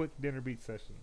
quick dinner beat session.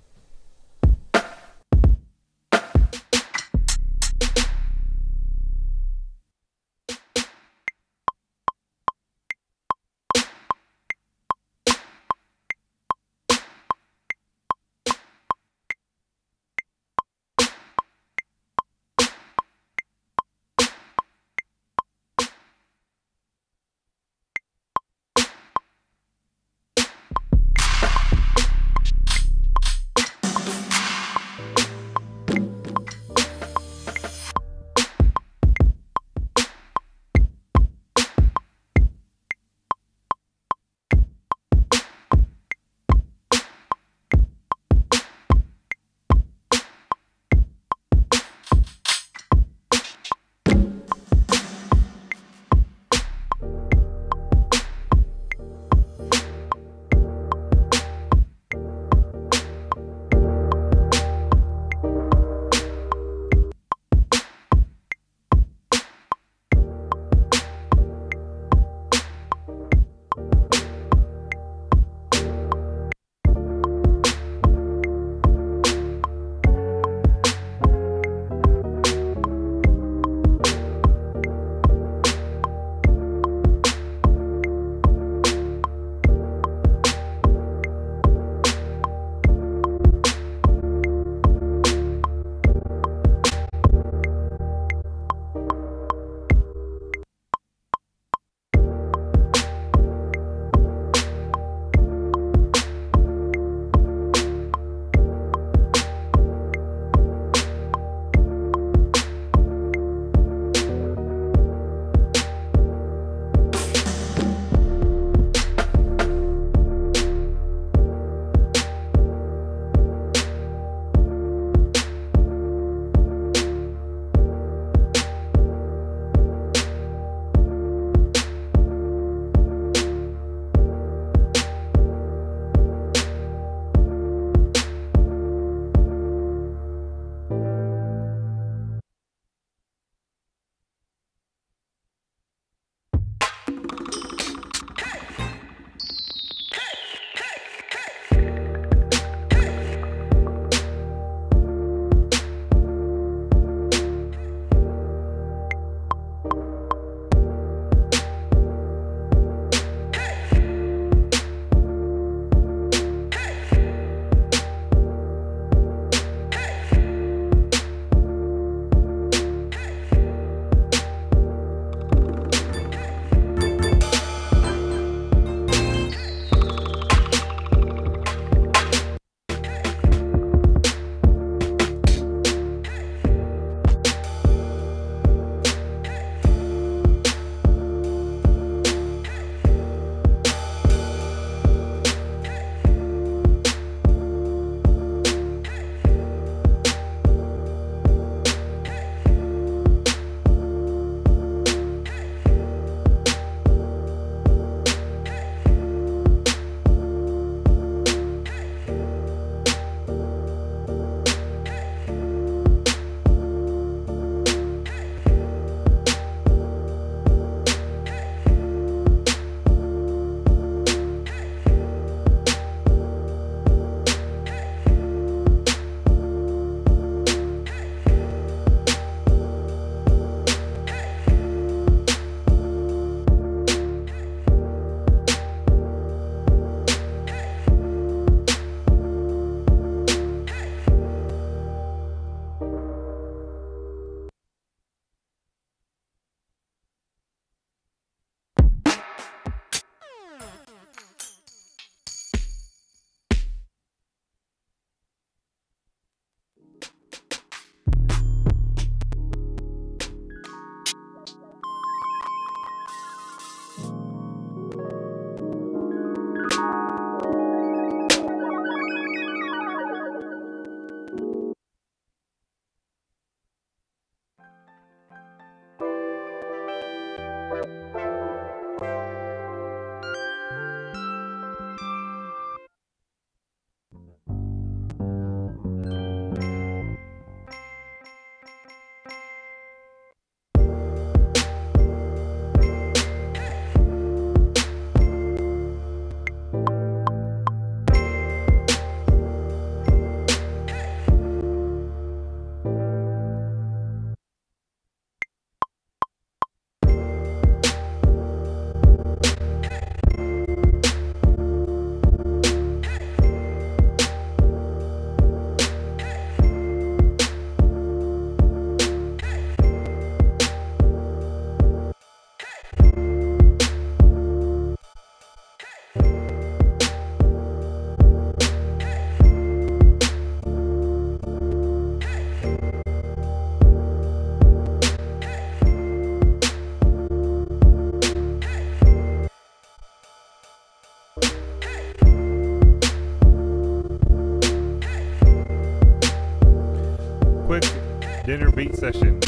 Dinner beat session.